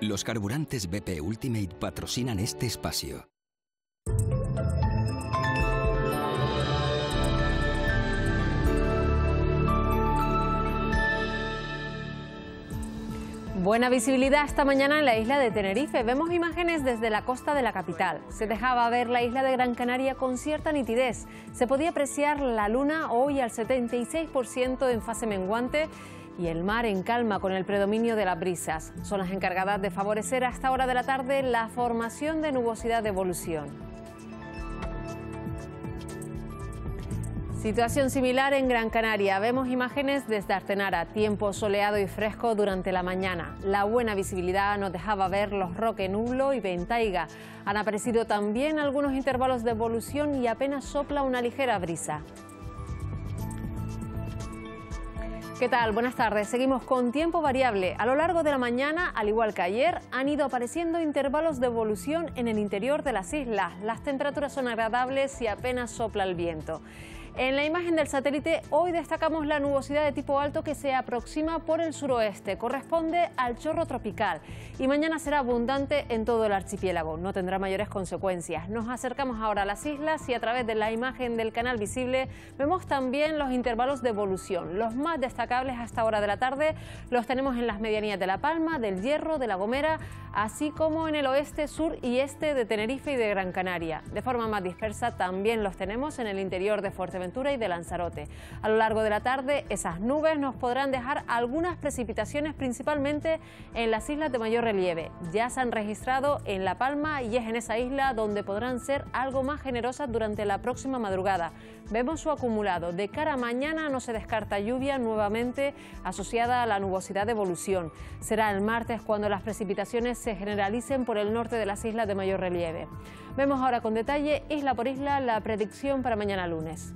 Los carburantes BP Ultimate patrocinan este espacio. Buena visibilidad esta mañana en la isla de Tenerife. Vemos imágenes desde la costa de la capital. Se dejaba ver la isla de Gran Canaria con cierta nitidez. Se podía apreciar la luna hoy al 76% en fase menguante y el mar en calma con el predominio de las brisas. Son las encargadas de favorecer a esta hora de la tarde la formación de nubosidad de evolución. Situación similar en Gran Canaria. Vemos imágenes desde Artenara, tiempo soleado y fresco durante la mañana. La buena visibilidad nos dejaba ver los roques nublo y ventaiga. Han aparecido también algunos intervalos de evolución y apenas sopla una ligera brisa. ¿Qué tal? Buenas tardes. Seguimos con tiempo variable. A lo largo de la mañana, al igual que ayer, han ido apareciendo intervalos de evolución en el interior de las islas. Las temperaturas son agradables y apenas sopla el viento. En la imagen del satélite hoy destacamos la nubosidad de tipo alto que se aproxima por el suroeste, corresponde al chorro tropical y mañana será abundante en todo el archipiélago, no tendrá mayores consecuencias. Nos acercamos ahora a las islas y a través de la imagen del canal visible vemos también los intervalos de evolución. Los más destacables hasta esta hora de la tarde los tenemos en las medianías de La Palma, del Hierro, de La Gomera, así como en el oeste, sur y este de Tenerife y de Gran Canaria. De forma más dispersa también los tenemos en el interior de Fuerteventura y de Lanzarote. A lo largo de la tarde, esas nubes nos podrán dejar algunas precipitaciones, principalmente en las islas de mayor relieve. Ya se han registrado en La Palma y es en esa isla donde podrán ser algo más generosas durante la próxima madrugada. Vemos su acumulado. De cara a mañana no se descarta lluvia nuevamente asociada a la nubosidad de evolución. Será el martes cuando las precipitaciones se generalicen por el norte de las islas de mayor relieve. Vemos ahora con detalle, isla por isla, la predicción para mañana lunes.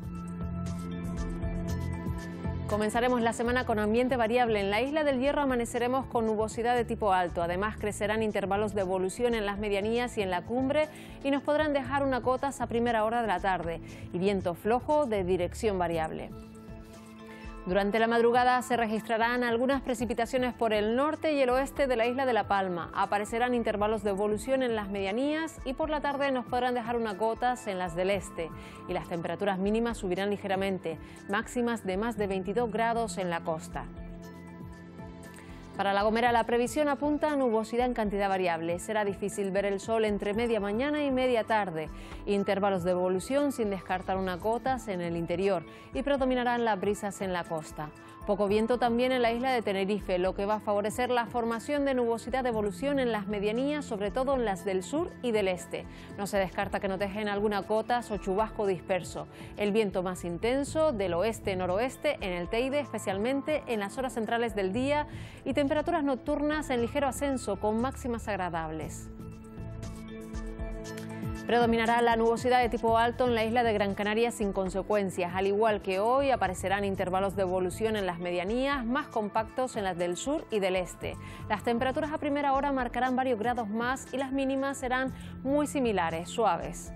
Comenzaremos la semana con ambiente variable. En la isla del Hierro amaneceremos con nubosidad de tipo alto. Además, crecerán intervalos de evolución en las medianías y en la cumbre y nos podrán dejar una cotas a primera hora de la tarde y viento flojo de dirección variable. Durante la madrugada se registrarán algunas precipitaciones por el norte y el oeste de la isla de La Palma. Aparecerán intervalos de evolución en las medianías y por la tarde nos podrán dejar unas gotas en las del este. Y las temperaturas mínimas subirán ligeramente, máximas de más de 22 grados en la costa. Para La Gomera la previsión apunta a nubosidad en cantidad variable. Será difícil ver el sol entre media mañana y media tarde. Intervalos de evolución sin descartar unas gotas en el interior y predominarán las brisas en la costa. Poco viento también en la isla de Tenerife, lo que va a favorecer la formación de nubosidad de evolución en las medianías, sobre todo en las del sur y del este. No se descarta que nos dejen alguna cotas o chubasco disperso. El viento más intenso del oeste-noroeste en el Teide, especialmente en las horas centrales del día, y temperaturas nocturnas en ligero ascenso con máximas agradables. Predominará la nubosidad de tipo alto en la isla de Gran Canaria sin consecuencias. Al igual que hoy, aparecerán intervalos de evolución en las medianías, más compactos en las del sur y del este. Las temperaturas a primera hora marcarán varios grados más y las mínimas serán muy similares, suaves.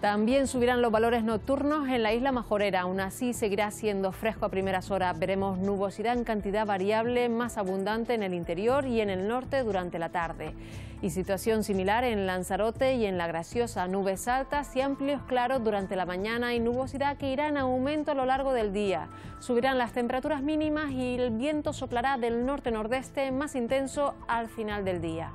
También subirán los valores nocturnos en la isla Majorera, aún así seguirá siendo fresco a primeras horas. Veremos nubosidad en cantidad variable más abundante en el interior y en el norte durante la tarde. Y situación similar en Lanzarote y en La Graciosa, nubes altas y amplios claros durante la mañana y nubosidad que irá en aumento a lo largo del día. Subirán las temperaturas mínimas y el viento soplará del norte-nordeste más intenso al final del día.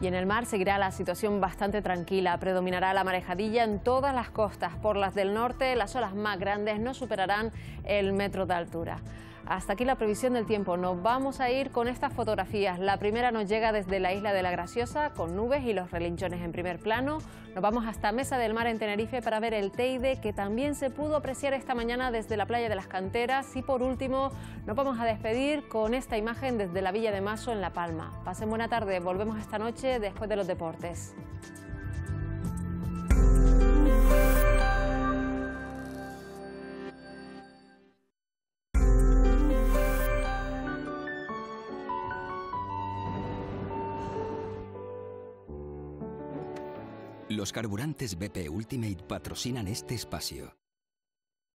Y en el mar seguirá la situación bastante tranquila. Predominará la marejadilla en todas las costas. Por las del norte, las olas más grandes no superarán el metro de altura. Hasta aquí la previsión del tiempo. Nos vamos a ir con estas fotografías. La primera nos llega desde la isla de la Graciosa, con nubes y los relinchones en primer plano. Nos vamos hasta Mesa del Mar en Tenerife para ver el Teide, que también se pudo apreciar esta mañana desde la playa de las Canteras. Y por último, nos vamos a despedir con esta imagen desde la Villa de Maso en La Palma. Pasen buena tarde. Volvemos esta noche después de los deportes. Los carburantes BP Ultimate patrocinan este espacio.